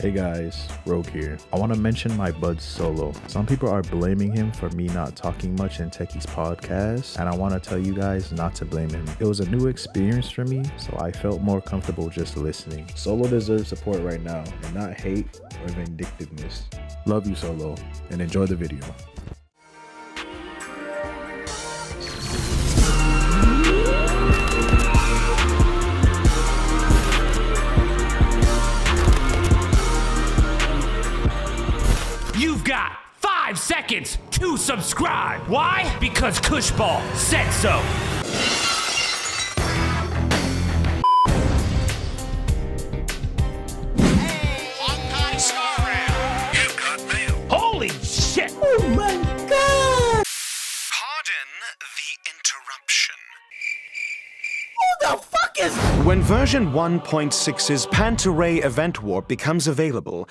Hey guys, Rogue here. I want to mention my bud Solo. Some people are blaming him for me not talking much in Techie's podcast, and I want to tell you guys not to blame him. It was a new experience for me, so I felt more comfortable just listening. Solo deserves support right now, and not hate or vindictiveness. Love you, Solo, and enjoy the video. Five seconds to subscribe. Why? Because Kushball said so. When version 1.6's Pantaray Event Warp becomes available,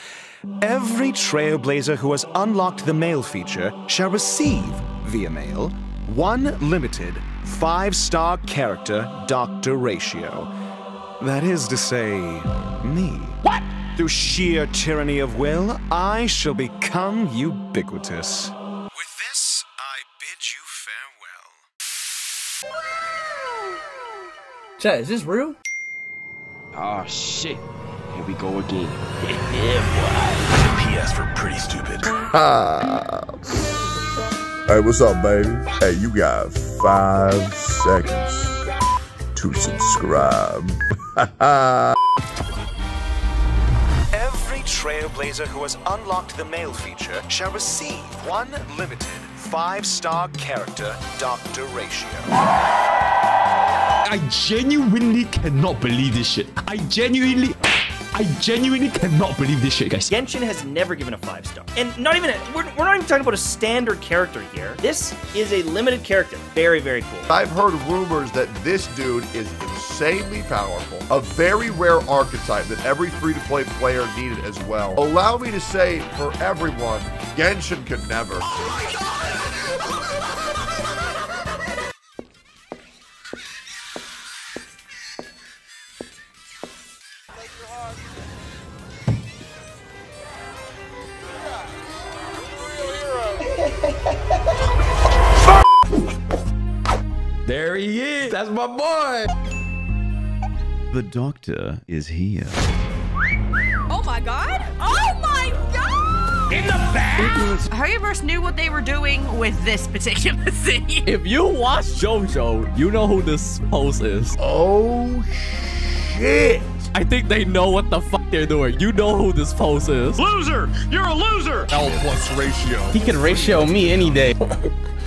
every Trailblazer who has unlocked the mail feature shall receive, via mail, one limited five star character Dr. Ratio. That is to say, me. What? Through sheer tyranny of will, I shall become ubiquitous. With this, I bid you farewell. Chat, is this real? Oh shit. Here we go again. PS for pretty stupid. Hey, what's up, baby? Hey, you got five seconds to subscribe. Every Trailblazer who has unlocked the mail feature shall receive one limited five star character Dr. Ratio. I genuinely cannot believe this shit. I genuinely, I genuinely cannot believe this shit, guys. Genshin has never given a five star. And not even, a, we're, we're not even talking about a standard character here. This is a limited character. Very, very cool. I've heard rumors that this dude is insanely powerful, a very rare archetype that every free to play player needed as well. Allow me to say for everyone, Genshin could never. Oh there That's my boy. The doctor is here. Oh my god! Oh my god! In the back? HoYoverse knew what they were doing with this particular scene. If you watch JoJo, you know who this pose is. Oh shit! I think they know what the fuck they're doing. You know who this pose is. Loser! You're a loser! L plus ratio. He can ratio me any day.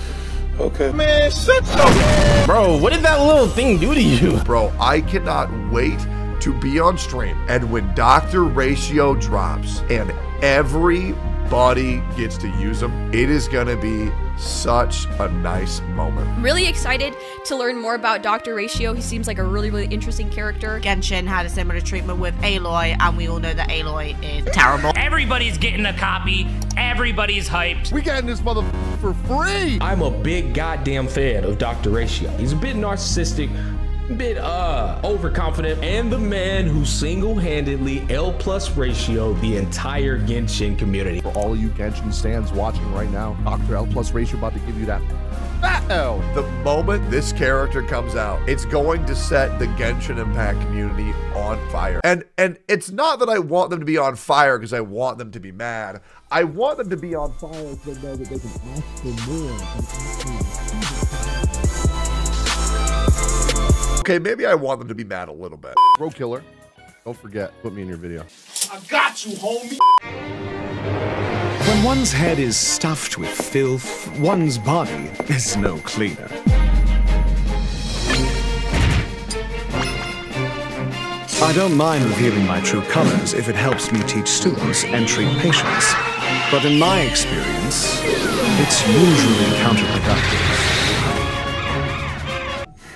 Okay. Man, shut your Bro, what did that little thing do to you? Bro, I cannot wait to be on stream and when Dr. Ratio drops and everybody gets to use them. it is gonna be such a nice moment. Really excited to learn more about Dr. Ratio. He seems like a really, really interesting character. Genshin had a similar treatment with Aloy, and we all know that Aloy is terrible. Everybody's getting a copy. Everybody's hyped. We getting this mother for free. I'm a big goddamn fan of Dr. Ratio. He's a bit narcissistic, a bit uh overconfident, and the man who single-handedly L plus ratio the entire Genshin community. For all you Genshin stands watching right now, Dr. L plus ratio about to give you that fat L. The moment this character comes out, it's going to set the Genshin Impact community on fire. And and it's not that I want them to be on fire because I want them to be mad. I want them to be on fire so they know that they can ask for more. Okay, maybe I want them to be mad a little bit. Bro killer, don't forget, put me in your video. I got you, homie. When one's head is stuffed with filth, one's body is no cleaner. I don't mind revealing my true colors if it helps me teach students and treat patients. But in my experience, it's usually counterproductive.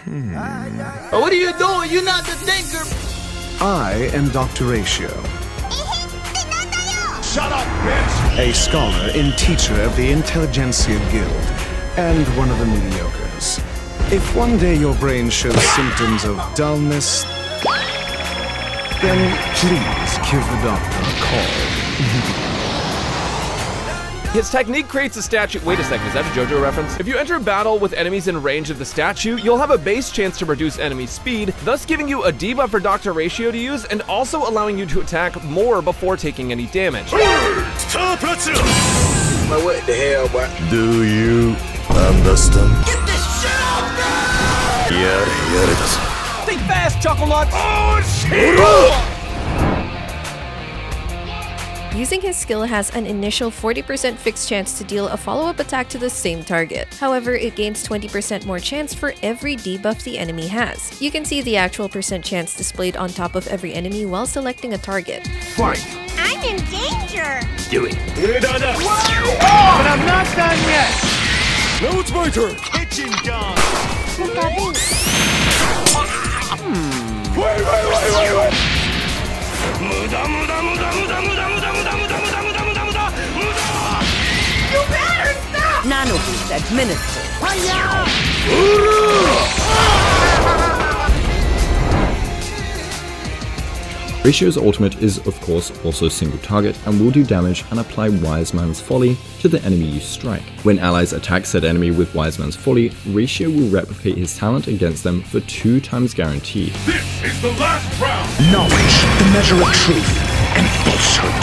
Hmm. What are you doing? You're not the thinker. I am Dr. Ratio, Shut up, bitch! a scholar and teacher of the Intelligentsia Guild, and one of the mediocres. If one day your brain shows symptoms of dullness, then please Give the doctor a call. His technique creates a statue. Wait a second, is that a JoJo reference? If you enter a battle with enemies in range of the statue, you'll have a base chance to reduce enemy speed, thus giving you a debuff for Doctor Ratio to use and also allowing you to attack more before taking any damage. But what the hell, boy? Do you understand? Get this shit off me! Yeah, yare desu. Think fast, Chuckle Nuts! Oh, shit! Using his skill has an initial 40% fixed chance to deal a follow-up attack to the same target. However, it gains 20% more chance for every debuff the enemy has. You can see the actual percent chance displayed on top of every enemy while selecting a target. Fight! I'm in danger! Do it. But I'm not done yet! Now it's my turn! Kitchen gun! Hmm. Wait, wait, wait, wait, wait! 无駄无駄无駄无駄无駄无駄无駄无駄无駄无駄无駄无駄 You better stop! Nanoboost administered. Ratio's ultimate is of course also single target and will do damage and apply Wise Man's Folly to the enemy you strike. When allies attack said enemy with Wise Man's Folly, Ratio will replicate his talent against them for two times guaranteed. This is the last round! Knowledge, the measure of truth, and falsehood.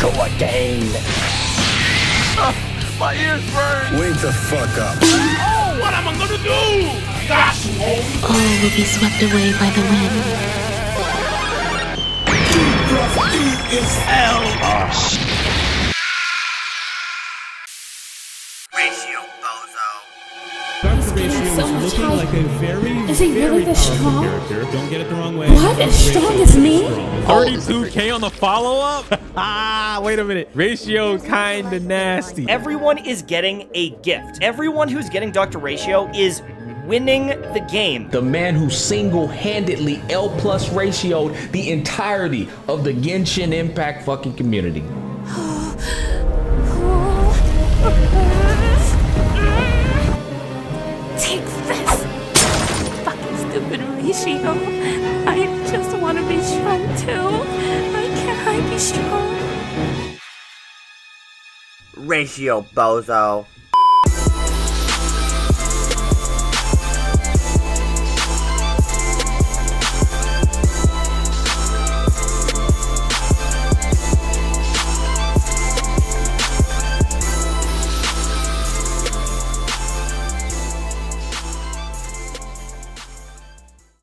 Go again! My ears burn! Wake the fuck up. Oh, what am I gonna do? That's All will be swept away by the wind. is L. Oh, looking hype. like a very, Is he very really this strong? character. Don't get it the wrong way. What? As strong as me? 32k on the follow up? ah, wait a minute. Ratio kinda nasty. Everyone is getting a gift. Everyone who's getting Dr. Ratio is winning the game. The man who single-handedly L plus ratioed the entirety of the Genshin Impact fucking community. ratio. I just want to be strong too. Why can't I be strong? Ratio, bozo.